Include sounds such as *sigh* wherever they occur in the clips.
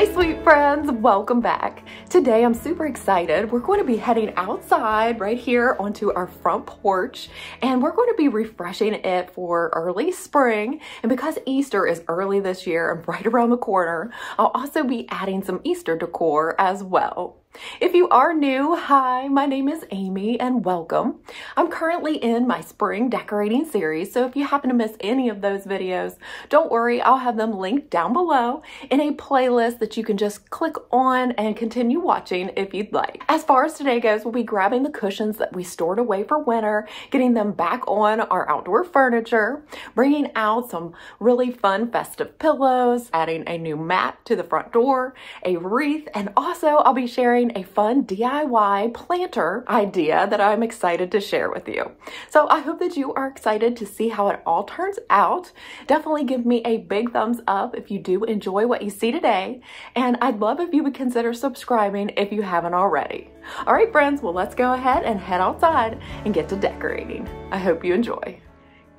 Hi, sweet friends. Welcome back. Today, I'm super excited. We're going to be heading outside right here onto our front porch, and we're going to be refreshing it for early spring. And because Easter is early this year and right around the corner, I'll also be adding some Easter decor as well. If you are new, hi, my name is Amy and welcome. I'm currently in my spring decorating series, so if you happen to miss any of those videos, don't worry, I'll have them linked down below in a playlist that you can just click on and continue watching if you'd like. As far as today goes, we'll be grabbing the cushions that we stored away for winter, getting them back on our outdoor furniture, bringing out some really fun festive pillows, adding a new mat to the front door, a wreath, and also I'll be sharing sharing a fun DIY planter idea that I'm excited to share with you. So I hope that you are excited to see how it all turns out. Definitely give me a big thumbs up if you do enjoy what you see today. And I'd love if you would consider subscribing if you haven't already. All right, friends, well, let's go ahead and head outside and get to decorating. I hope you enjoy.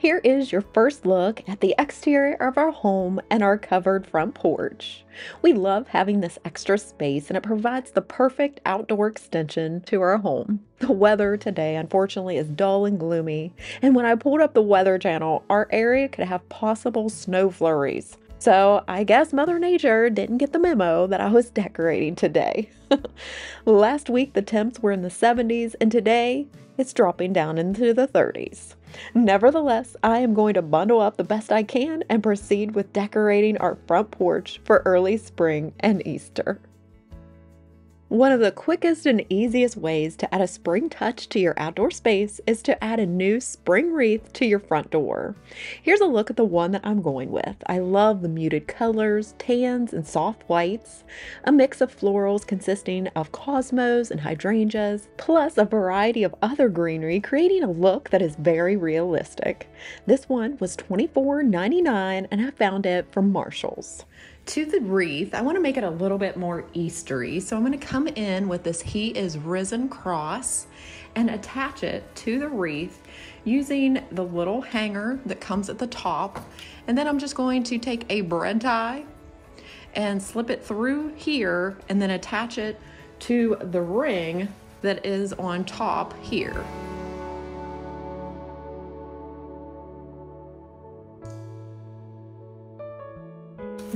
Here is your first look at the exterior of our home and our covered front porch. We love having this extra space and it provides the perfect outdoor extension to our home. The weather today, unfortunately, is dull and gloomy, and when I pulled up the weather channel, our area could have possible snow flurries. So I guess Mother Nature didn't get the memo that I was decorating today. *laughs* Last week the temps were in the 70s, and today it's dropping down into the 30s. Nevertheless, I am going to bundle up the best I can and proceed with decorating our front porch for early spring and Easter. One of the quickest and easiest ways to add a spring touch to your outdoor space is to add a new spring wreath to your front door. Here's a look at the one that I'm going with. I love the muted colors, tans, and soft whites, a mix of florals consisting of cosmos and hydrangeas, plus a variety of other greenery, creating a look that is very realistic. This one was $24.99 and I found it from Marshalls. To the wreath, I want to make it a little bit more Eastery. So I'm going to come in with this He is Risen cross and attach it to the wreath using the little hanger that comes at the top. And then I'm just going to take a bread tie and slip it through here and then attach it to the ring that is on top here.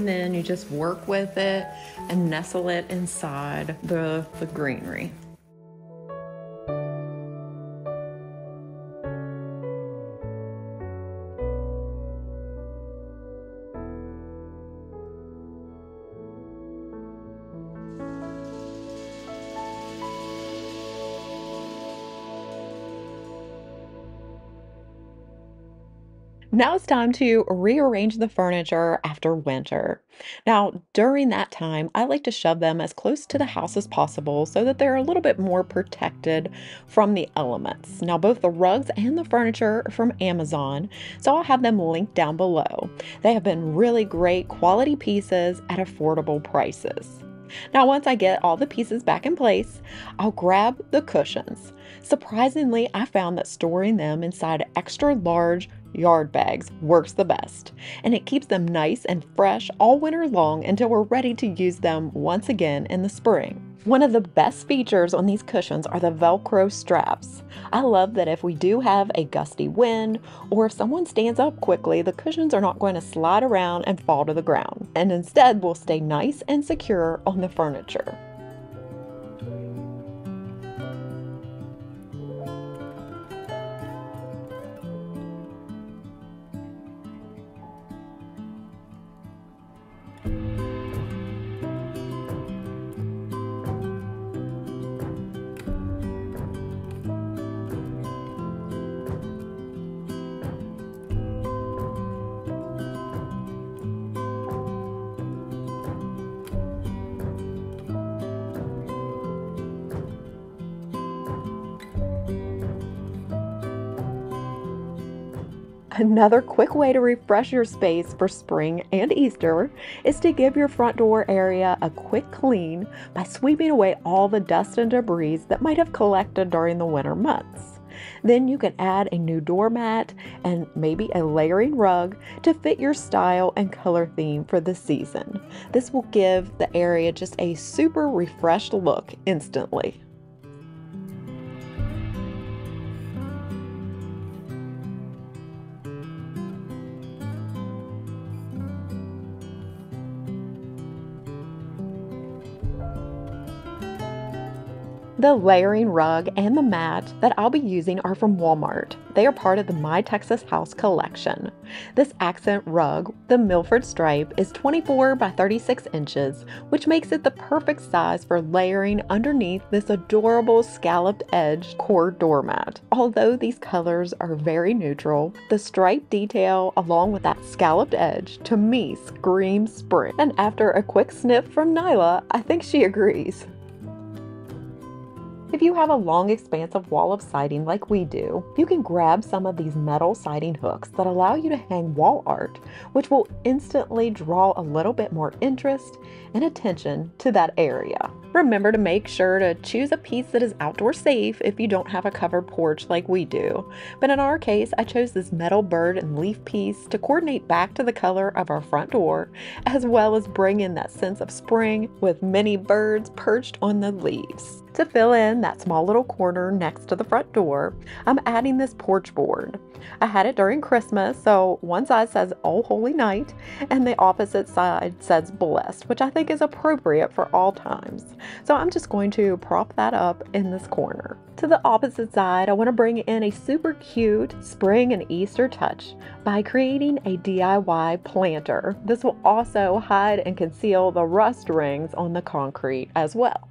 And then you just work with it and nestle it inside the, the greenery. Now it's time to rearrange the furniture after winter. Now, during that time, I like to shove them as close to the house as possible so that they're a little bit more protected from the elements. Now, both the rugs and the furniture are from Amazon, so I'll have them linked down below. They have been really great quality pieces at affordable prices. Now, once I get all the pieces back in place, I'll grab the cushions. Surprisingly, I found that storing them inside extra large yard bags works the best, and it keeps them nice and fresh all winter long until we're ready to use them once again in the spring. One of the best features on these cushions are the Velcro straps. I love that if we do have a gusty wind or if someone stands up quickly, the cushions are not going to slide around and fall to the ground, and instead will stay nice and secure on the furniture. Another quick way to refresh your space for spring and Easter is to give your front door area a quick clean by sweeping away all the dust and debris that might have collected during the winter months. Then you can add a new doormat and maybe a layering rug to fit your style and color theme for the season. This will give the area just a super refreshed look instantly. The layering rug and the mat that I'll be using are from Walmart. They are part of the My Texas House collection. This accent rug, the Milford stripe, is 24 by 36 inches, which makes it the perfect size for layering underneath this adorable scalloped edge coir doormat. Although these colors are very neutral, the stripe detail along with that scalloped edge to me screams spring. And after a quick sniff from Nyla, I think she agrees. If you have a long expansive wall of siding like we do, you can grab some of these metal siding hooks that allow you to hang wall art, which will instantly draw a little bit more interest and attention to that area. Remember to make sure to choose a piece that is outdoor safe if you don't have a covered porch like we do. But in our case, I chose this metal bird and leaf piece to coordinate back to the color of our front door, as well as bring in that sense of spring with many birds perched on the leaves. To fill in that small little corner next to the front door, I'm adding this porch board. I had it during Christmas, so one side says Oh Holy Night and the opposite side says Blessed, which I think is appropriate for all times. So I'm just going to prop that up in this corner. To the opposite side, I want to bring in a super cute spring and Easter touch by creating a DIY planter. This will also hide and conceal the rust rings on the concrete as well.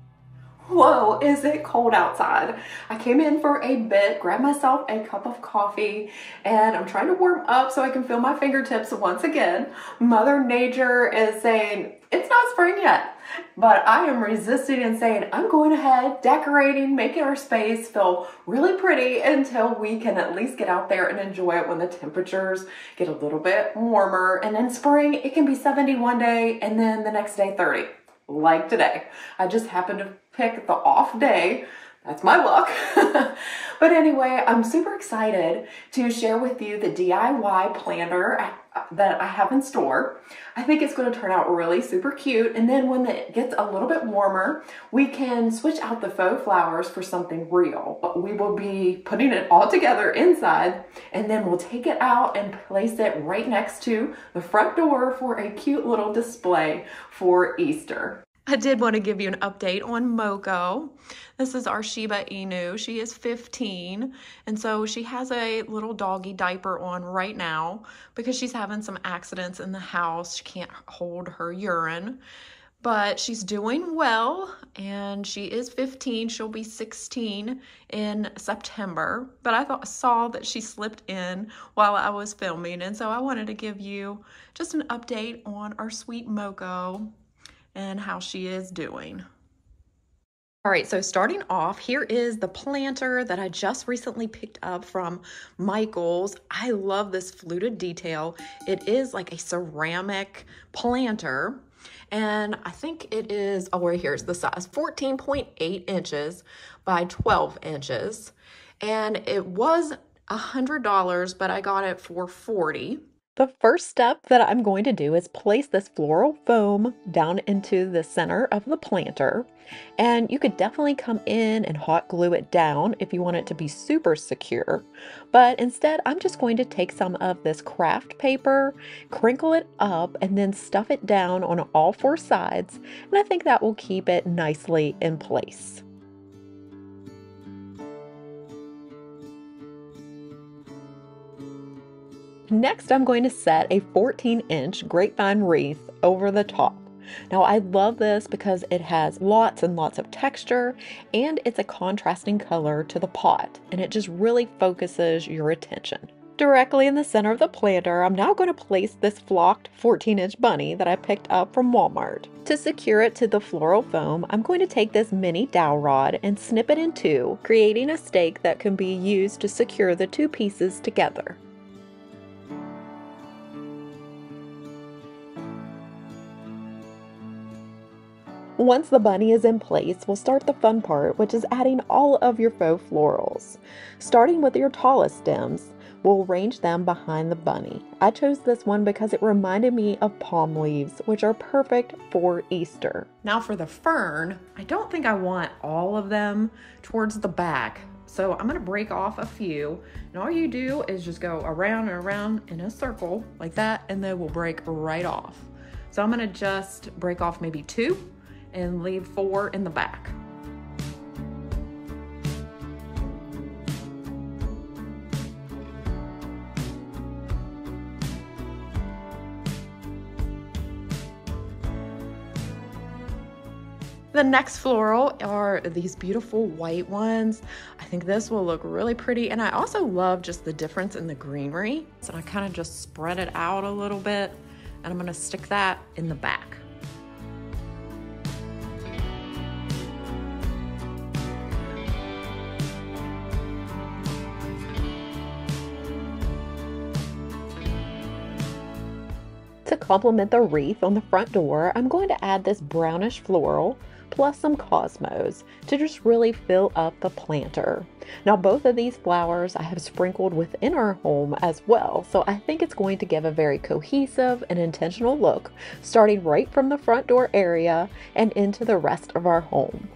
Whoa, is it cold outside? I came in for a bit, grabbed myself a cup of coffee, and I'm trying to warm up so I can feel my fingertips once again. Mother Nature is saying, it's not spring yet, but I am resisting and saying, I'm going ahead, decorating, making our space feel really pretty until we can at least get out there and enjoy it when the temperatures get a little bit warmer. And in spring, it can be 70 one day and then the next day 30 like today. I just happened to pick the off day. That's my luck. *laughs* but anyway, I'm super excited to share with you the DIY planter that I have in store. I think it's going to turn out really super cute. And then when it gets a little bit warmer, we can switch out the faux flowers for something real. We will be putting it all together inside and then we'll take it out and place it right next to the front door for a cute little display for Easter. I did want to give you an update on Moko. This is our Shiba Inu. She is 15, and so she has a little doggy diaper on right now because she's having some accidents in the house. She can't hold her urine, but she's doing well, and she is 15. She'll be 16 in September, but I thought saw that she slipped in while I was filming, and so I wanted to give you just an update on our sweet Moko and how she is doing. All right, so starting off, here is the planter that I just recently picked up from Michaels. I love this fluted detail. It is like a ceramic planter, and I think it is, oh, right here's the size, 14.8 inches by 12 inches. And it was a $100, but I got it for 40 the first step that I'm going to do is place this floral foam down into the center of the planter. And you could definitely come in and hot glue it down if you want it to be super secure. But instead, I'm just going to take some of this craft paper, crinkle it up, and then stuff it down on all four sides. And I think that will keep it nicely in place. Next, I'm going to set a 14 inch grapevine wreath over the top. Now, I love this because it has lots and lots of texture and it's a contrasting color to the pot, and it just really focuses your attention. Directly in the center of the planter, I'm now going to place this flocked 14 inch bunny that I picked up from Walmart. To secure it to the floral foam, I'm going to take this mini dowel rod and snip it in two, creating a stake that can be used to secure the two pieces together. Once the bunny is in place, we'll start the fun part, which is adding all of your faux florals. Starting with your tallest stems, we'll arrange them behind the bunny. I chose this one because it reminded me of palm leaves, which are perfect for Easter. Now for the fern, I don't think I want all of them towards the back. So I'm gonna break off a few and all you do is just go around and around in a circle like that and then we'll break right off. So I'm gonna just break off maybe two and leave four in the back. The next floral are these beautiful white ones. I think this will look really pretty. And I also love just the difference in the greenery. So I kind of just spread it out a little bit and I'm gonna stick that in the back. Complement the wreath on the front door, I'm going to add this brownish floral plus some cosmos to just really fill up the planter. Now both of these flowers I have sprinkled within our home as well, so I think it's going to give a very cohesive and intentional look, starting right from the front door area and into the rest of our home.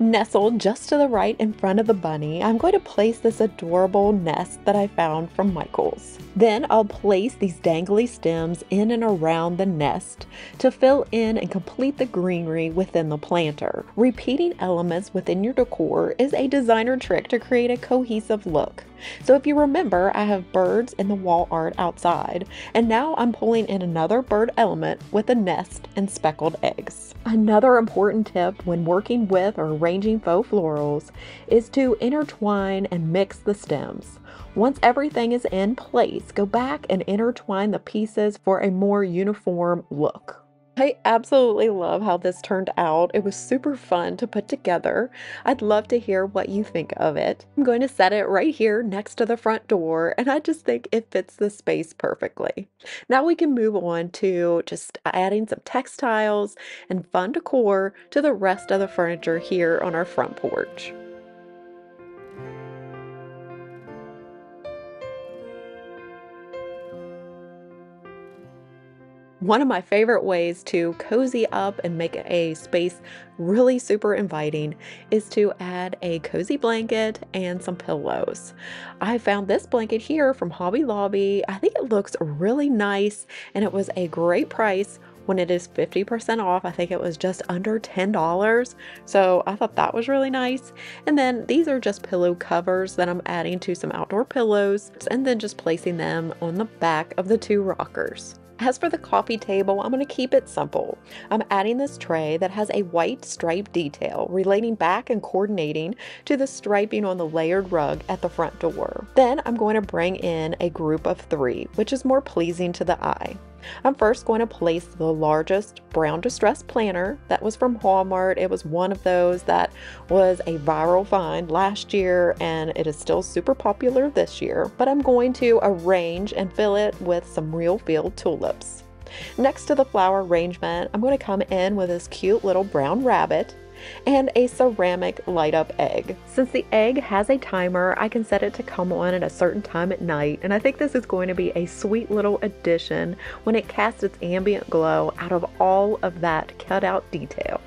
Nestled just to the right in front of the bunny, I'm going to place this adorable nest that I found from Michaels. Then I'll place these dangly stems in and around the nest to fill in and complete the greenery within the planter. Repeating elements within your decor is a designer trick to create a cohesive look. So if you remember, I have birds in the wall art outside, and now I'm pulling in another bird element with a nest and speckled eggs. Another important tip when working with or arranging faux florals is to intertwine and mix the stems. Once everything is in place, go back and intertwine the pieces for a more uniform look. I absolutely love how this turned out. It was super fun to put together. I'd love to hear what you think of it. I'm going to set it right here next to the front door, and I just think it fits the space perfectly. Now we can move on to just adding some textiles and fun decor to the rest of the furniture here on our front porch. One of my favorite ways to cozy up and make a space really super inviting is to add a cozy blanket and some pillows. I found this blanket here from Hobby Lobby. I think it looks really nice and it was a great price when it is 50% off. I think it was just under $10. So I thought that was really nice. And then these are just pillow covers that I'm adding to some outdoor pillows and then just placing them on the back of the two rockers. As for the coffee table, I'm going to keep it simple. I'm adding this tray that has a white stripe detail relating back and coordinating to the striping on the layered rug at the front door. Then I'm going to bring in a group of three, which is more pleasing to the eye. I'm first going to place the largest brown distress planter that was from Walmart. It was one of those that was a viral find last year and it is still super popular this year. But I'm going to arrange and fill it with some real field tulips. Next to the flower arrangement, I'm going to come in with this cute little brown rabbit and a ceramic light up egg. Since the egg has a timer, I can set it to come on at a certain time at night, and I think this is going to be a sweet little addition when it casts its ambient glow out of all of that cut out detail.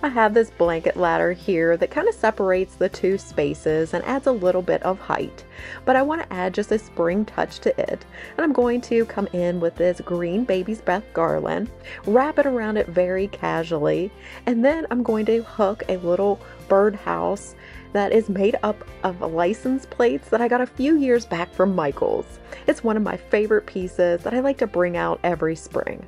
I have this blanket ladder here that kind of separates the two spaces and adds a little bit of height. But I want to add just a spring touch to it. And I'm going to come in with this green baby's breath garland, wrap it around it very casually, and then I'm going to hook a little birdhouse that is made up of license plates that I got a few years back from Michaels. It's one of my favorite pieces that I like to bring out every spring.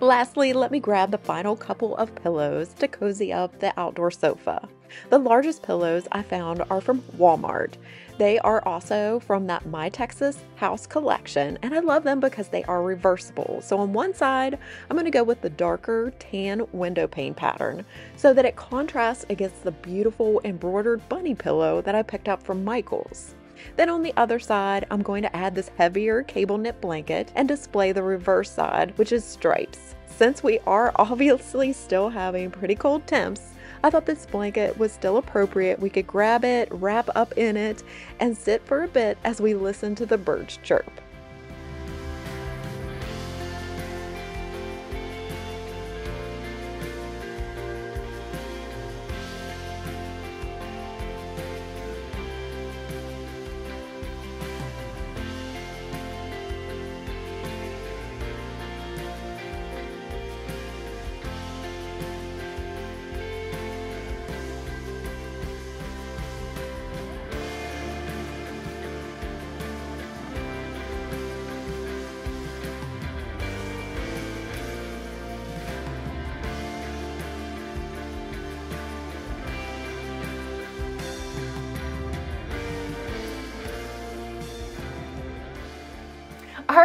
Lastly, let me grab the final couple of pillows to cozy up the outdoor sofa. The largest pillows I found are from Walmart. They are also from that My Texas House collection, and I love them because they are reversible. So on one side, I'm going to go with the darker tan window pane pattern so that it contrasts against the beautiful embroidered bunny pillow that I picked up from Michaels. Then on the other side, I'm going to add this heavier cable knit blanket and display the reverse side, which is stripes. Since we are *laughs* obviously still having pretty cold temps, I thought this blanket was still appropriate. We could grab it, wrap up in it, and sit for a bit as we listen to the birds chirp.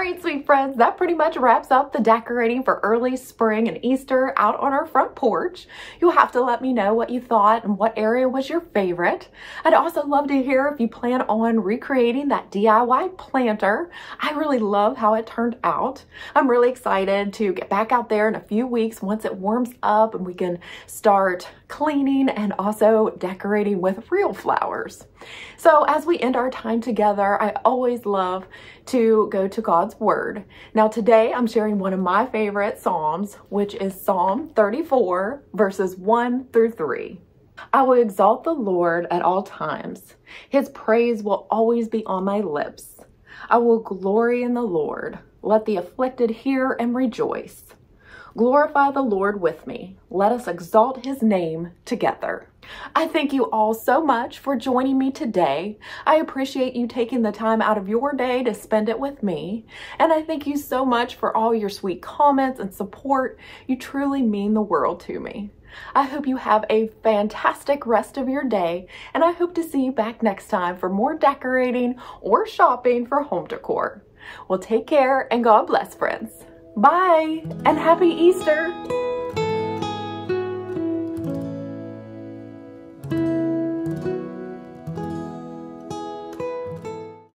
Right, sweet friends, that pretty much wraps up the decorating for early spring and Easter out on our front porch. You'll have to let me know what you thought and what area was your favorite. I'd also love to hear if you plan on recreating that DIY planter. I really love how it turned out. I'm really excited to get back out there in a few weeks once it warms up and we can start cleaning and also decorating with real flowers. So as we end our time together, I always love to go to God's Word. Now today I'm sharing one of my favorite Psalms, which is Psalm 34, verses 1 through 3. I will exalt the Lord at all times. His praise will always be on my lips. I will glory in the Lord. Let the afflicted hear and rejoice. Glorify the Lord with me. Let us exalt his name together. I thank you all so much for joining me today. I appreciate you taking the time out of your day to spend it with me. And I thank you so much for all your sweet comments and support. You truly mean the world to me. I hope you have a fantastic rest of your day, and I hope to see you back next time for more decorating or shopping for home decor. Well, take care and God bless, friends. Bye and happy Easter.